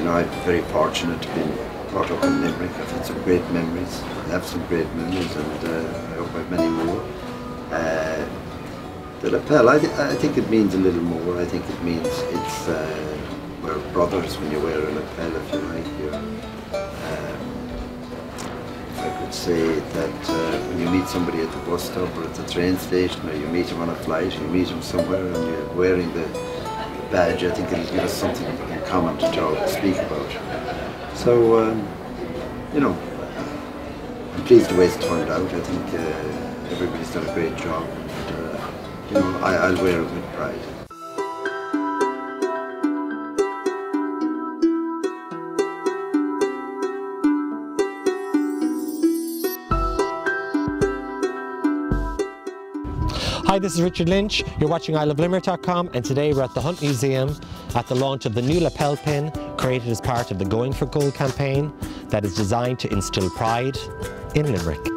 You know, I'm very fortunate to be brought up in Limerick. I've had some great memories. I have some great memories, and uh, I hope I have many more. Uh, the lapel, I, th- I think it means a little more. I think it means it's uh, we're brothers when you wear a lapel, if you like. You're, um, I could say that uh, when you meet somebody at the bus stop or at the train station, or you meet him on a flight, you meet him somewhere, and you're wearing the badge, I think it'll give us something in common to talk, speak about. So, um, you know, I'm pleased the way it's turned out. I think uh, everybody's done a great job. And, uh, you know, I, I'll wear it with pride. Hi, this is Richard Lynch. You're watching ilovelimerick.com and today we're at the Hunt Museum at the launch of the new lapel pin created as part of the Going for Gold campaign that is designed to instill pride in Limerick.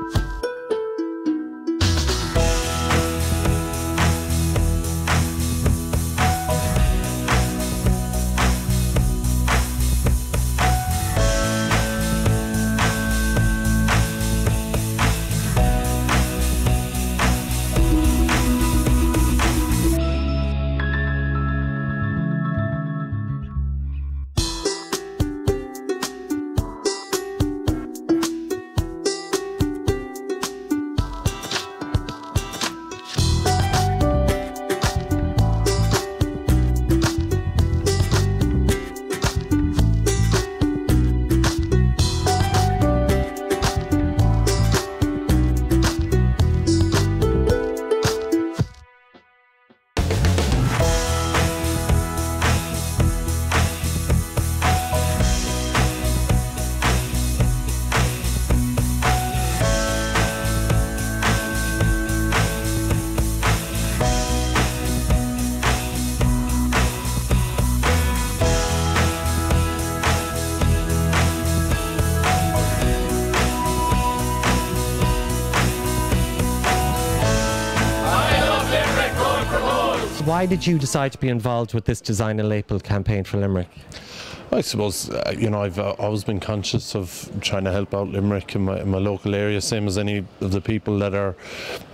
Why did you decide to be involved with this Design a Lapel campaign for Limerick? I suppose uh, you know I've uh, always been conscious of trying to help out Limerick in my, in my local area, same as any of the people that are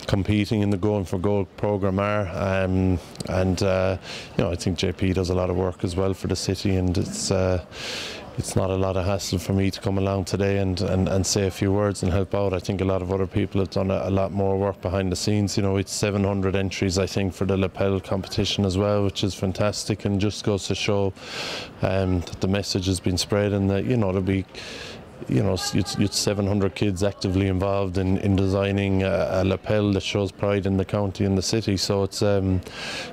competing in the Going for Gold program are. Um, and uh, you know I think JP does a lot of work as well for the city, and it's uh, it's not a lot of hassle for me to come along today and, and, and say a few words and help out. I think a lot of other people have done a, a, lot more work behind the scenes. You know, it's 700 entries, I think, for the lapel competition as well, which is fantastic and just goes to show um, that the message has been spread and that, you know, there'll be you know, it's, it's 700 kids actively involved in, in designing a, a, lapel that shows pride in the county and the city. So it's, um,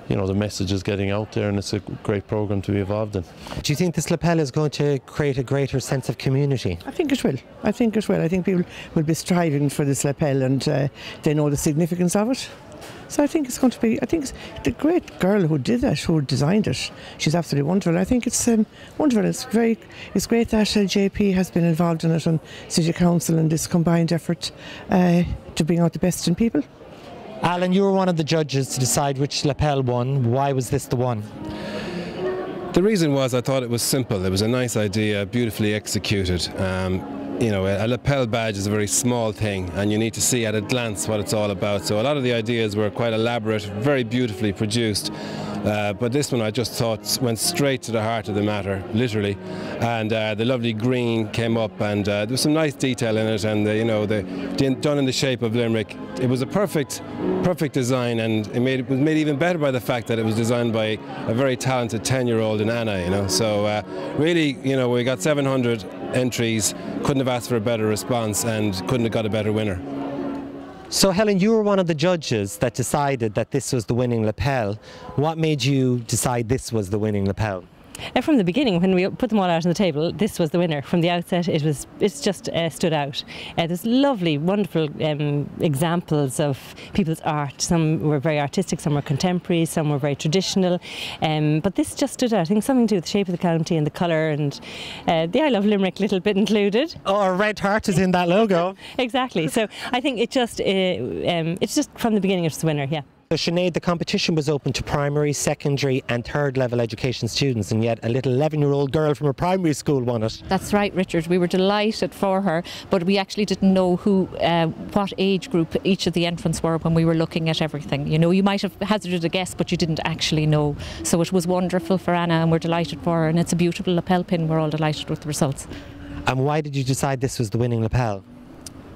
you know, the message is getting out there and it's a great program to be involved in. Do you think this lapel is going to create a greater sense of community? I think it will. I think it will. I think people will be striving for this lapel and uh, they know the significance of it. So I think it's going to be. I think the great girl who did that, who designed it, she's absolutely wonderful. I think it's um, wonderful. It's very. It's great that uh, JP has been involved in it and City Council and this combined effort uh, to bring out the best in people. Alan, you were one of the judges to decide which lapel won. Why was this the one? The reason was I thought it was simple. It was a nice idea, beautifully executed. Um, you know, a lapel badge is a very small thing and you need to see at a glance what it's all about. So a lot of the ideas were quite elaborate, very beautifully produced. Uh, but this one I just thought went straight to the heart of the matter, literally. And uh, the lovely green came up, and uh, there was some nice detail in it, and you know, the, done in the shape of Limerick. It was a perfect, perfect design, and it, made, it was made even better by the fact that it was designed by a very talented 10-year-old in Anna. You know, so uh, really, you know, we got 700 entries, couldn't have asked for a better response, and couldn't have got a better winner. So, Helen, you were one of the judges that decided that this was the winning lapel. What made you decide this was the winning lapel? Uh, from the beginning, when we put them all out on the table, this was the winner. From the outset, it was it's just uh, stood out. Uh, there's lovely, wonderful um, examples of people's art. Some were very artistic, some were contemporary, some were very traditional. Um, but this just stood out. I think something to do with the shape of the county and the colour and uh, the I Love Limerick little bit included. Oh, a red heart is in that logo. exactly. So I think it just uh, um, it's just from the beginning it's the winner. Yeah. So Sinead, the competition was open to primary, secondary and third level education students and yet a little 11 year old girl from a primary school won it. That's right, Richard. We were delighted for her, but we actually didn't know who, uh, what age group each of the entrants were when we were looking at everything. You know, you might have hazarded a guess, but you didn't actually know. So it was wonderful for Anna, and we're delighted for her. And it's a beautiful lapel pin. We're all delighted with the results. And why did you decide this was the winning lapel?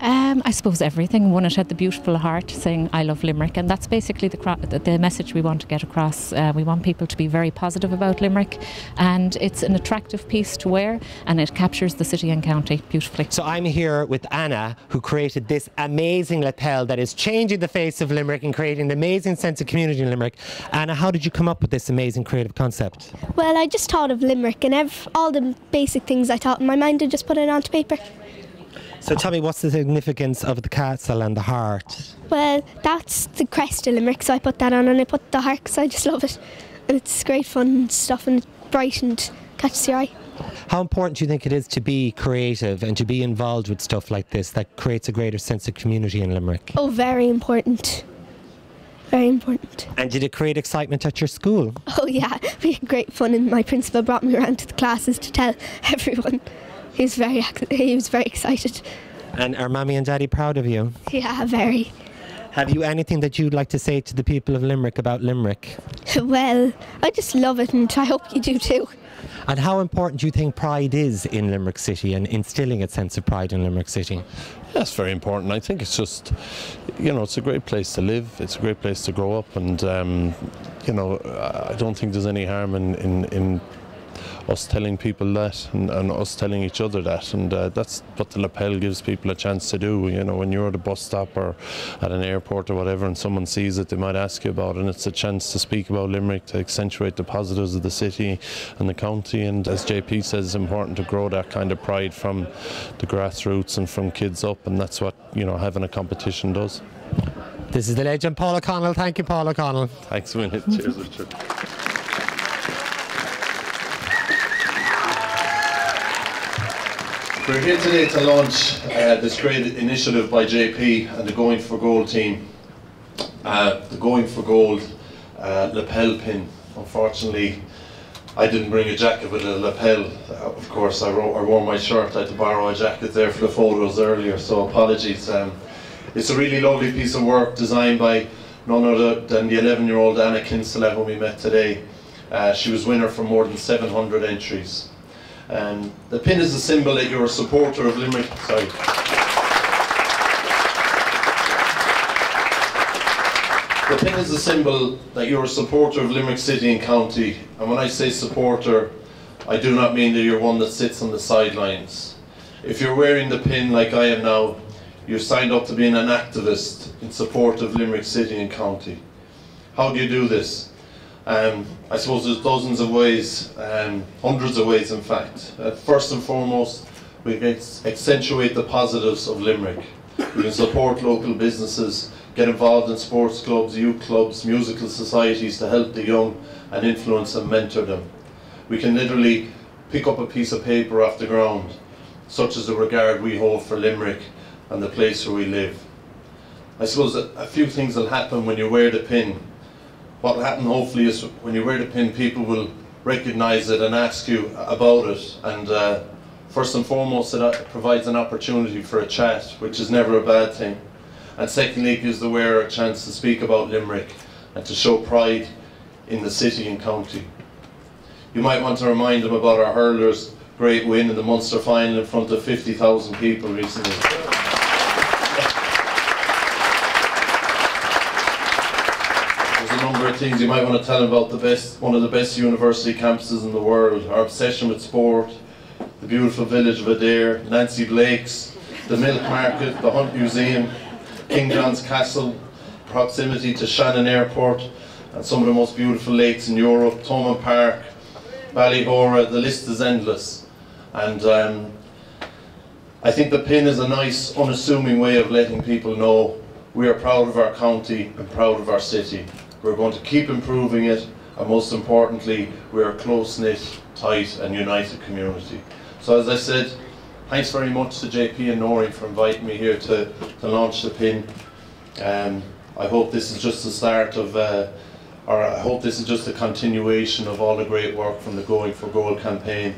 Um, I suppose everything. One, it had the beautiful heart saying "I love Limerick," and that's basically the cro- the the message we want to get across. Uh, we want people to be very positive about Limerick, and it's an attractive piece to wear, and it captures the city and county beautifully. So I'm here with Anna, who created this amazing lapel that is changing the face of Limerick and creating an amazing sense of community in Limerick. Anna, how did you come up with this amazing creative concept? Well, I just thought of Limerick and ev- all the basic things I thought in my mind and just put it onto paper. So tell me, what's the significance of the castle and the heart? Well, that's the crest of Limerick, so I put that on and I put the heart 'cause I just love it. And it's great fun and stuff and bright and catches your eye. How important do you think it is to be creative and to be involved with stuff like this that creates a greater sense of community in Limerick? Oh, very important. Very important. And did it create excitement at your school? Oh, yeah, we had great fun and my principal brought me around to the classes to tell everyone. He was very, he was very excited. And are mommy and daddy proud of you? Yeah, very. Have you anything that you'd like to say to the people of Limerick about Limerick? Well, I just love it and I hope you do too. And how important do you think pride is in Limerick City and instilling a sense of pride in Limerick City? That's very important. I think it's just, you know, it's a great place to live. It's a great place to grow up, and um, you know, I don't think there's any harm in in, in us telling people that and, and us telling each other that, and uh, that's what the lapel gives people a chance to do. You know, when you're at a bus stop or at an airport or whatever, and someone sees it, they might ask you about it, and it's a chance to speak about Limerick, to accentuate the positives of the city and the county. And as JP says, it's important to grow that kind of pride from the grassroots and from kids up, and that's what you know having a competition does. This is the legend Paul O'Connell. Thank you, Paul O'Connell. Thanks a minute. Cheers, Richard. We're here today to launch uh, this great initiative by JP and the Going for Gold team. Uh, the Going for Gold uh, lapel pin. Unfortunately, I didn't bring a jacket with a lapel. Uh, of course, I, wrote, I wore my shirt. I had to borrow a jacket there for the photos earlier, so apologies. Um, it's a really lovely piece of work designed by none other than the 11 year old Anna Kinsella, whom we met today. Uh, she was winner for more than 700 entries. Um, the pin is a symbol that you're a supporter of Limerick. Sorry. The pin is a symbol that you're a supporter of Limerick City and County. And when I say supporter, I do not mean that you're one that sits on the sidelines. If you're wearing the pin like I am now, you're signed up to being an activist in support of Limerick City and County. How do you do this? Um, I suppose there's dozens of ways, um, hundreds of ways in fact. Uh, first and foremost, we can accentuate the positives of Limerick. We can support local businesses, get involved in sports clubs, youth clubs, musical societies to help the young and influence and mentor them. We can literally pick up a piece of paper off the ground, such as the regard we hold for Limerick and the place where we live. I suppose a, a few things will happen when you wear the pin what will happen hopefully is when you wear the pin people will recognise it and ask you about it and uh, first and foremost it provides an opportunity for a chat which is never a bad thing and secondly it gives the wearer a chance to speak about Limerick and to show pride in the city and county. You might want to remind them about our hurlers great win in the Munster final in front of 50,000 people recently. There's a number of things you might want to tell them about the best, one of the best university campuses in the world, our obsession with sport, the beautiful village of Adare, Nancy Blake's, the Milk Market, the Hunt Museum, King John's Castle, proximity to Shannon Airport, and some of the most beautiful lakes in Europe, Thomond Park, Ballyhoura, the list is endless. And um, I think the pin is a nice, unassuming way of letting people know we are proud of our county and proud of our city. We're going to keep improving it, and most importantly, we're a close-knit, tight and united community. So as I said, thanks very much to JP and Nori for inviting me here to, to launch the pin. Um, I hope this is just the start of, uh, or I hope this is just a continuation of all the great work from the Going for Gold campaign,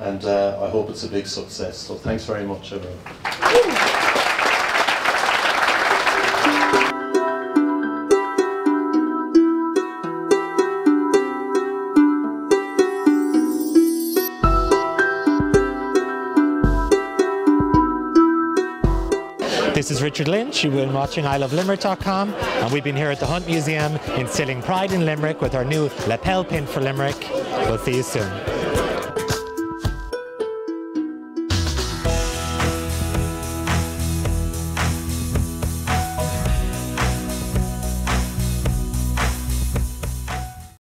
and uh, I hope it's a big success. So thanks very much, everyone. Is Richard Lynch. You've been watching ilovelimerick.com, and we've been here at the Hunt Museum instilling pride in Limerick with our new lapel pin for Limerick. We'll see you soon.